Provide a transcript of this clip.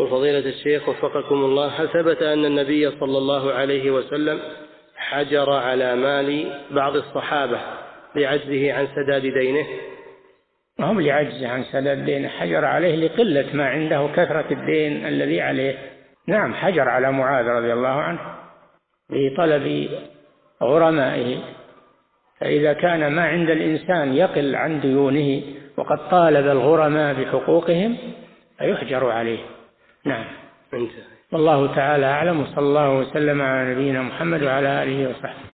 يقول فضيلة الشيخ وفقكم الله هل ثبت أن النبي صلى الله عليه وسلم حجر على مال بعض الصحابة لعجزه عن سداد دينه؟ هم لعجزه عن سداد دينه حجر عليه لقلة ما عنده كثرة الدين الذي عليه. نعم حجر على معاذ رضي الله عنه لطلب غرمائه. فإذا كان ما عند الإنسان يقل عن ديونه وقد طالب الغرماء بحقوقهم فيحجر عليه. نعم. انتهى. والله تعالى أعلم وصلى الله وسلم على نبينا محمد وعلى آله وصحبه.